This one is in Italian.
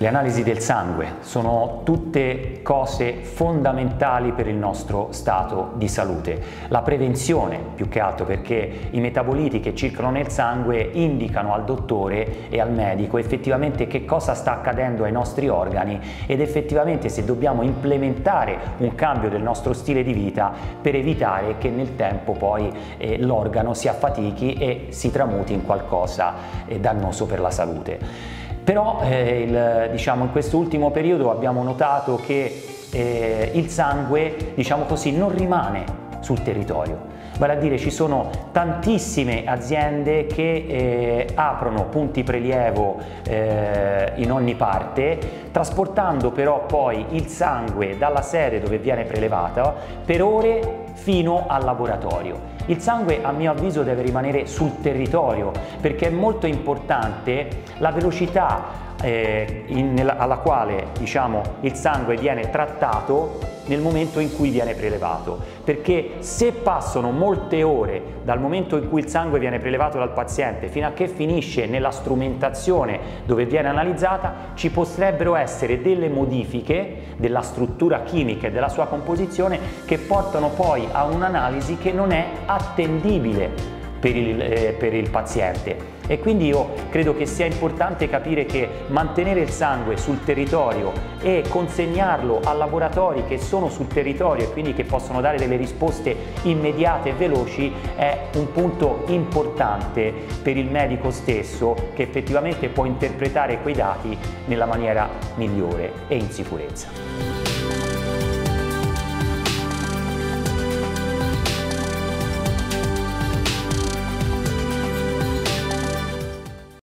Le analisi del sangue sono tutte cose fondamentali per il nostro stato di salute. La prevenzione più che altro perché i metaboliti che circolano nel sangue indicano al dottore e al medico effettivamente che cosa sta accadendo ai nostri organi ed effettivamente se dobbiamo implementare un cambio del nostro stile di vita per evitare che nel tempo poi eh, l'organo si affatichi e si tramuti in qualcosa eh, dannoso per la salute. Però eh, il, diciamo, in questo ultimo periodo abbiamo notato che eh, il sangue diciamo così, non rimane sul territorio. Vale a dire ci sono tantissime aziende che eh, aprono punti prelievo eh, in ogni parte, trasportando però poi il sangue dalla sede dove viene prelevato per ore fino al laboratorio. Il sangue a mio avviso deve rimanere sul territorio perché è molto importante la velocità eh, in, alla quale diciamo, il sangue viene trattato nel momento in cui viene prelevato. Perché se passano molte ore dal momento in cui il sangue viene prelevato dal paziente fino a che finisce nella strumentazione dove viene analizzata ci potrebbero essere delle modifiche della struttura chimica e della sua composizione che portano poi a un'analisi che non è attendibile per il, eh, per il paziente e quindi io credo che sia importante capire che mantenere il sangue sul territorio e consegnarlo a laboratori che sono sul territorio e quindi che possono dare delle risposte immediate e veloci è un punto importante per il medico stesso che effettivamente può interpretare quei dati nella maniera migliore e in sicurezza.